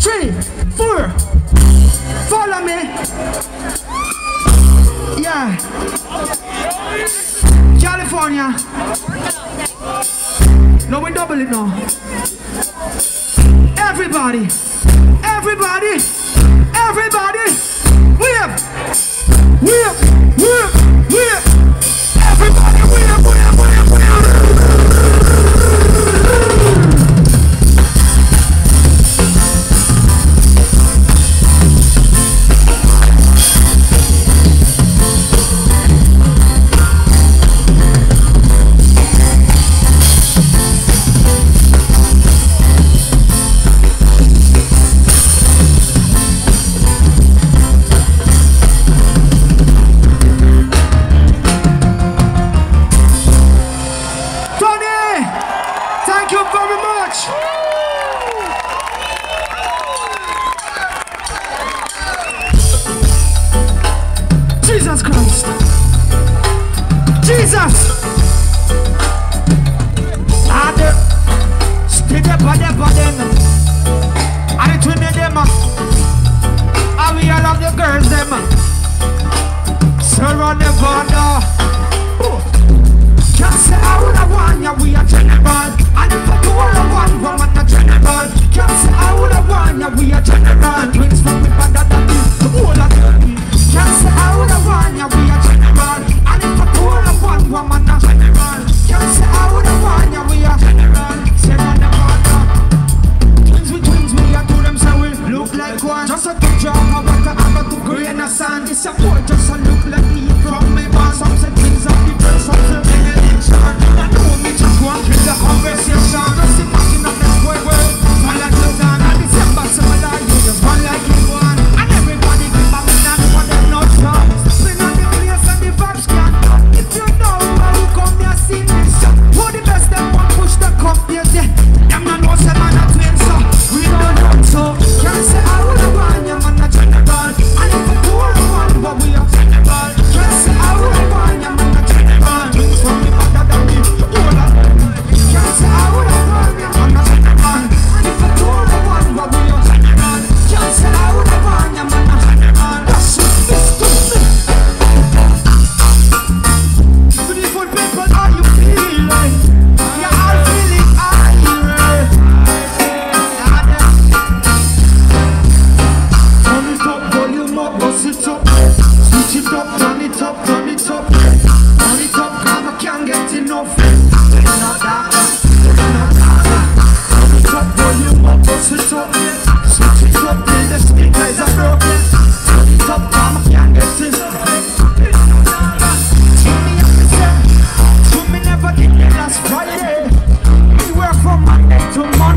three, four. Follow me. Yeah. California. No, we double it now. Everybody, everybody, everybody, whip, whip. of the girls them uh. Sierra Nevada Can't say I would have won ya, we a general. And if I do all I want, woman a general. Can't say I would have won ya, we a general. Twins from me, but that is the whole of them Can't say I would have won ya, we a general. And if I do all I want, woman a general. Can't say I would have won ya, we a general. Sierra Nevada Twins with twins, we a two them so we look like one. Just a picture grandson. It's a gorgeous and look like tomorrow.